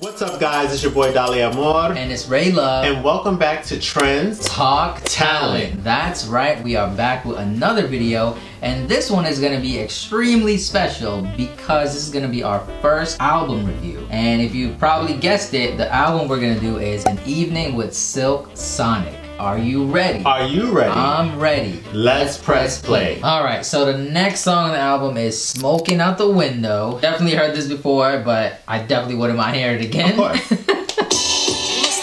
What's up, guys? It's your boy Dali Amor. And it's Ray Love. And welcome back to Trends Talk Talent. That's right, we are back with another video. And this one is gonna be extremely special because this is gonna be our first album review. And if you probably guessed it, the album we're gonna do is An Evening with Silk Sonic. Are you ready? Are you ready? I'm ready. Let's press play. All right, so the next song on the album is Smoking Out the Window. Definitely heard this before, but I definitely wouldn't mind hearing it again. Of course.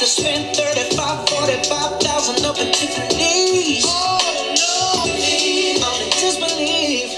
Must have 35, 45,000 up in Tiffany's. Oh no. I just believe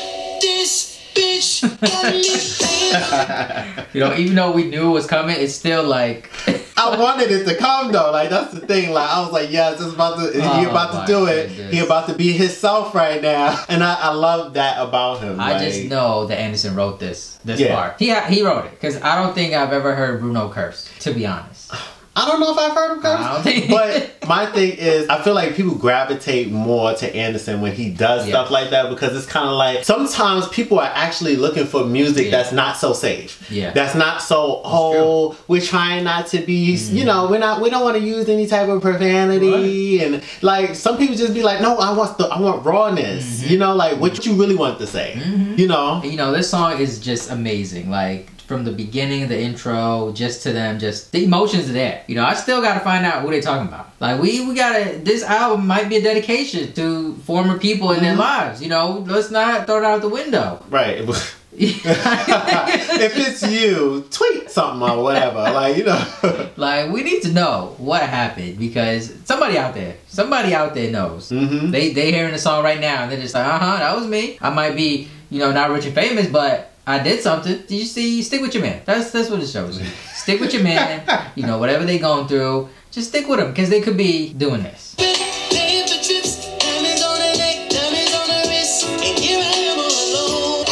this bitch got me. you know, even though we knew it was coming, it's still like I wanted it to come though. Like that's the thing. Like I was like, yes, it's about to. he Oh, about to do it. He about to be himself right now, and I, I love that about him. I like, just know that Anderson wrote this this Yeah. part. He he wrote it because I don't think I've ever heard Bruno curse. To be honest, I don't know if I've heard him curse, but my thing is, I feel like people gravitate more to Anderson when he does Yeah. stuff like that because it's kind of like sometimes people are actually looking for music Yeah. that's not so safe. Yeah. that's not so. Oh, we're trying not to be. You mm-hmm. know, we're not. We don't want to use any type of profanity and like some people just be like, no, I want the. I want rawness. Mm-hmm. You know, like what you really want to say. Mm-hmm. You know. you know this song is just amazing. Like from the beginning, the intro, just to them, just the emotions are there. You know, I still got to find out what they're talking about. Like we we gotta. This album might be a dedication to former people in their lives. You know, let's not throw it out the window. Right. if it's you, tweet something or whatever. Like you know. Like we need to know what happened because somebody out there, somebody out there knows. Mhm. They they hearing the song right now and they're just like, uh huh, that was me. I might be, you know, not rich and famous, but I did something. Did you see? Stick with your man. That's that's what it shows. stick with your man. You know, whatever they going through, just stick with them because they could be doing this. Paying for trips, diamonds on the neck, diamonds on the wrist, and here I am all alone.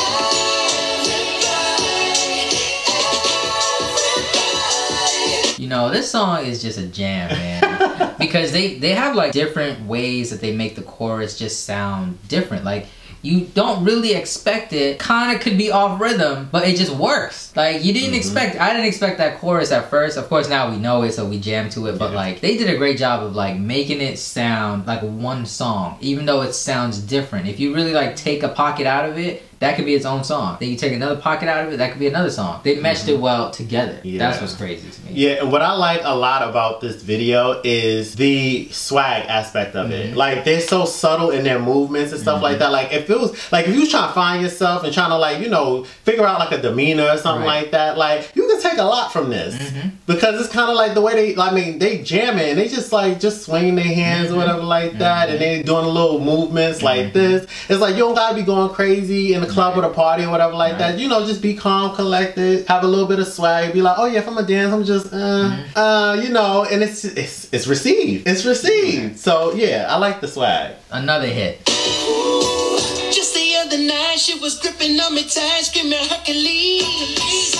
Everybody, You know, this song is just a jam, man. because they they have like different ways that they make the chorus just sound different. Like you don't really expect it. Kind of could be off rhythm, but it just works. Like you didn't mm-hmm. expect. I didn't expect that chorus at first. Of course, now we know it, so we jam to it. But Yeah. like they did a great job of like making it sound like one song, even though it sounds different. If you really like take a pocket out of it. That could be its own song. Then you take another pocket out of it. That could be another song. They meshed it well together. Yeah. That's what's crazy to me. Yeah, and what I like a lot about this video is the swag aspect of Mm-hmm. it. Like they're so subtle in their movements and stuff like that. Like if it was like if you was trying to find yourself and trying to like you know figure out like a demeanor or something Right. like that, like you can take a lot from this Mm-hmm. because it's kind of like the way they. I mean, they jam it and they just like just swinging their hands Mm-hmm. or whatever like that, and they doing little movements like this. It's like you don't gotta be going crazy in the club Right. or the party or whatever like that. You know, just be calm, collected, have a little bit of swag, be like, oh yeah, if I'm a dance, I'm just, uh, Mm-hmm. uh, you know, and it's it's it's received, it's received. So yeah, I like the swag. Another hit. Ooh, just the other night, she was gripping on me tight, screaming Hercules.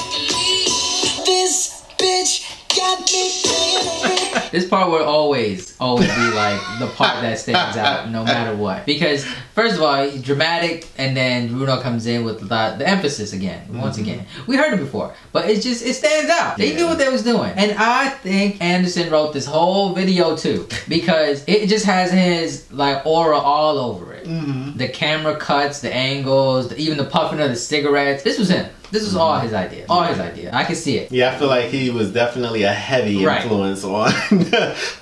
This bitch got me paying rent. This part will always, always be like the part that stands out no matter what. Because, first of all, he's dramatic, and then Bruno comes in with the, the emphasis again, once again. We heard it before, but it just, it stands out. They knew what they was doing. And I think Anderson wrote this whole video too, because it just has his, like, aura all over it. Mm-hmm. The camera cuts, the angles, the, even the puffing of the cigarettes. This was him. This was all his idea. All his idea. I can see it. Yeah, I feel like he was definitely a heavy Right. influence on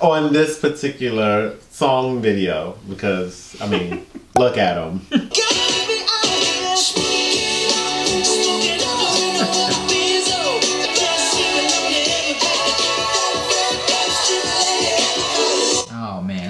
on this particular song video because I mean, look at him.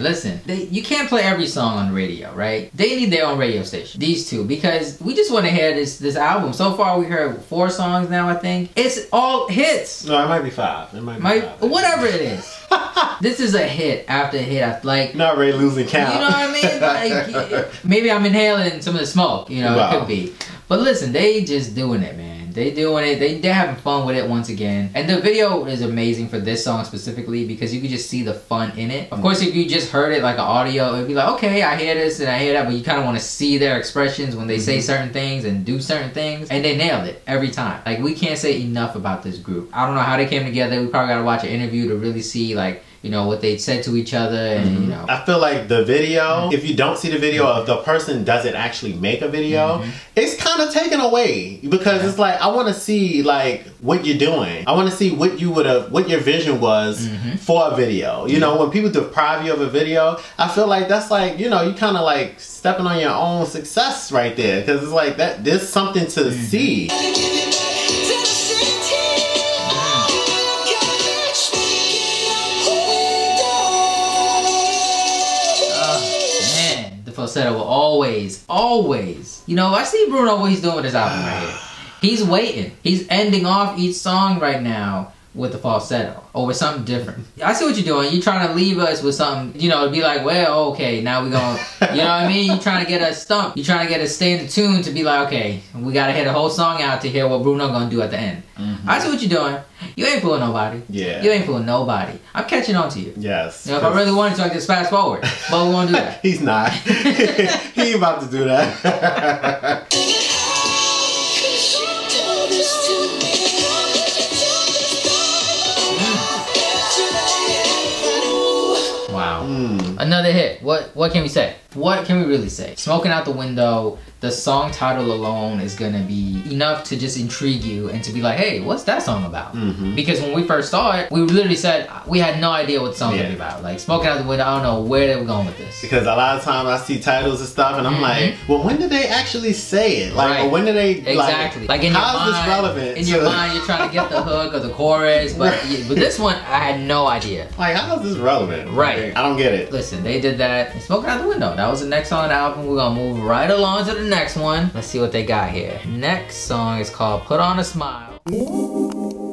listen, they, you can't play every song on the radio, right? They need their own radio station. These two, because we just want to hear this this album. So far, we heard four songs now. I think it's all hits. No, it might be five. It might be five. whatever it is, this is a hit after hit. Like Not really losing count. you know what I mean? Like, maybe I'm inhaling some of the smoke. You know, it could be. But listen, they just doing it, man. They doing it. They they're having fun with it once again. And the video is amazing for this song specifically because you can just see the fun in it. Of course, if you just heard it like an audio, it'd be like, okay, I hear this and I hear that, but you kind of want to see their expressions when they say mm-hmm. certain things and do certain things, and they nailed it every time. Like we can't say enough about this group. I don't know how they came together. We probably got to watch an interview to really see like you know what they said to each other and you mm-hmm. know. I feel like the video, mm-hmm. if you don't see the video, if the person doesn't actually make a video, mm-hmm. it's kind of taken away because it's like I want to see like what you're doing. I want to see what you would have, what your vision was for a video. You know, when people deprive you of a video, I feel like that's like you know you kind of like stepping on your own success right there because it's like that. There's something to see. Falsetto will always, always. You know, I see Bruno what he's doing with his album right here. He's waiting. He's ending off each song right now with the falsetto or with something different. I see what you're doing. You're trying to leave us with something, you know, to be like, well, okay, now we're going to, you know what I mean? You're trying to get us stumped. You're trying to get us stay in the tune to be like, okay, we got to hit a whole song out to hear what Bruno going to do at the end. Mm-hmm. I see what you're doing. You ain't fooling nobody. Yeah. You ain't fooling nobody. I'm catching on to you. Yes. You know, if I really wanted to, I could just fast forward. But we won't do that. He's not. he ain't about to do that. Wow. Hmm. Another hit. What what can we say? What can we really say? Smoking out the window, the song title alone is gonna be enough to just intrigue you and to be like, hey, what's that song about? Mm-hmm. Because when we first saw it, we literally said we had no idea what the song Yeah. be about. Like smoking out the window, I don't know where they were going with this. Because a lot of times I see titles and stuff, and I'm like, well, when did they actually say it? Like, Mm-hmm. Right. when did they Exactly. Like, in your mind, this relevant? in your to- mind, you're trying to get the hook or the chorus, but Right. but this one, I had no idea. Like, how is this relevant? Right. Like, I don't get it. Listen, they did that. Smoking out the window. That was the next song on the album. We're gonna move right along to the next one. Let's see what they got here. Next song is called Put On a Smile.